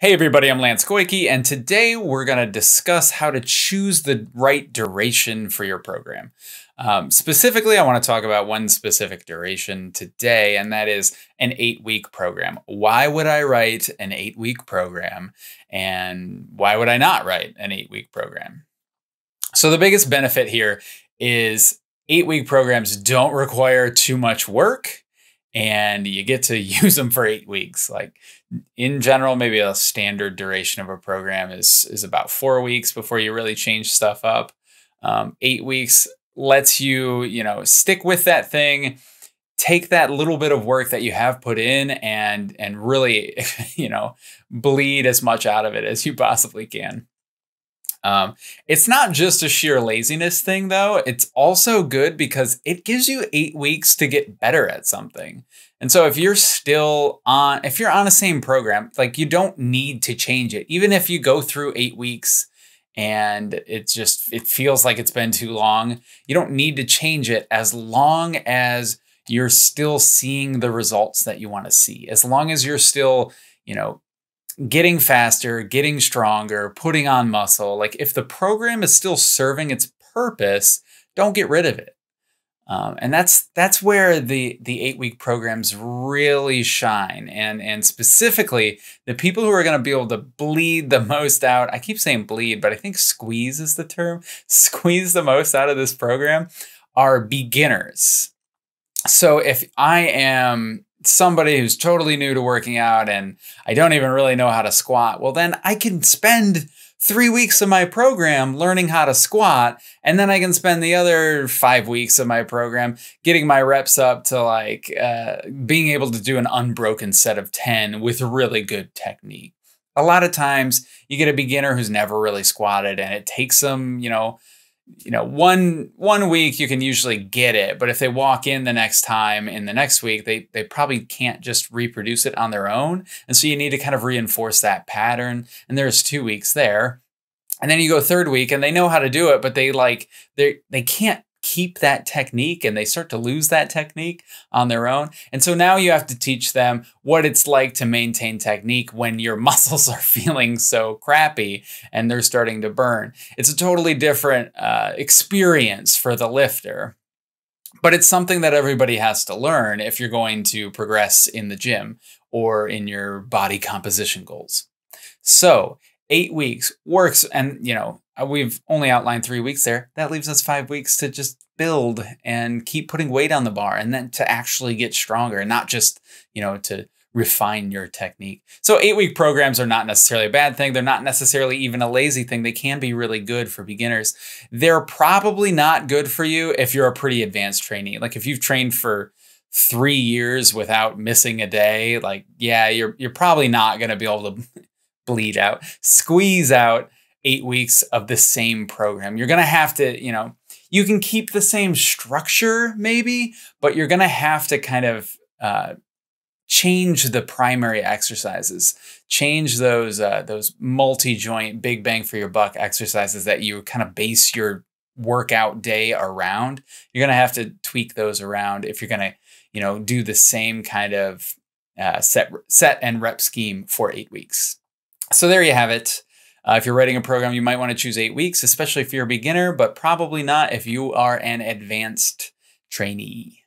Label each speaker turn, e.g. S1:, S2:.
S1: Hey everybody, I'm Lance Goyke, and today we're going to discuss how to choose the right duration for your program. Um, specifically, I want to talk about one specific duration today, and that is an eight week program. Why would I write an eight week program, and why would I not write an eight week program? So, the biggest benefit here is eight week programs don't require too much work and you get to use them for eight weeks. Like in general, maybe a standard duration of a program is is about four weeks before you really change stuff up. Um, eight weeks lets you, you know, stick with that thing, take that little bit of work that you have put in, and and really, you know, bleed as much out of it as you possibly can. Um, it's not just a sheer laziness thing, though. It's also good because it gives you eight weeks to get better at something. And so if you're still on, if you're on the same program, like you don't need to change it. Even if you go through eight weeks and it's just, it feels like it's been too long, you don't need to change it as long as you're still seeing the results that you want to see. As long as you're still, you know, getting faster, getting stronger, putting on muscle. Like if the program is still serving its purpose, don't get rid of it. Um, and that's that's where the the eight week programs really shine, and and specifically the people who are going to be able to bleed the most out. I keep saying bleed, but I think squeeze is the term. Squeeze the most out of this program are beginners. So if I am somebody who's totally new to working out and I don't even really know how to squat, well, then I can spend three weeks of my program learning how to squat. And then I can spend the other five weeks of my program getting my reps up to like uh, being able to do an unbroken set of 10 with really good technique. A lot of times you get a beginner who's never really squatted and it takes them, you know, you know one one week you can usually get it but if they walk in the next time in the next week they they probably can't just reproduce it on their own. And so you need to kind of reinforce that pattern. And there's two weeks there. And then you go third week and they know how to do it but they like they they can't keep that technique and they start to lose that technique on their own. And so now you have to teach them what it's like to maintain technique when your muscles are feeling so crappy and they're starting to burn. It's a totally different uh, experience for the lifter. But it's something that everybody has to learn if you're going to progress in the gym or in your body composition goals. So, eight weeks works. And, you know, uh, we've only outlined three weeks there. That leaves us five weeks to just build and keep putting weight on the bar and then to actually get stronger and not just, you know, to refine your technique. So eight week programs are not necessarily a bad thing. They're not necessarily even a lazy thing. They can be really good for beginners. They're probably not good for you if you're a pretty advanced trainee. Like if you've trained for three years without missing a day, like, yeah, you're, you're probably not going to be able to bleed out, squeeze out eight weeks of the same program. You're going to have to, you know, you can keep the same structure maybe, but you're going to have to kind of uh, change the primary exercises, change those uh, those multi joint big bang for your buck exercises that you kind of base your workout day around. You're going to have to tweak those around if you're going to, you know, do the same kind of uh, set set and rep scheme for eight weeks. So there you have it. Uh, if you're writing a program, you might want to choose eight weeks, especially if you're a beginner, but probably not if you are an advanced trainee.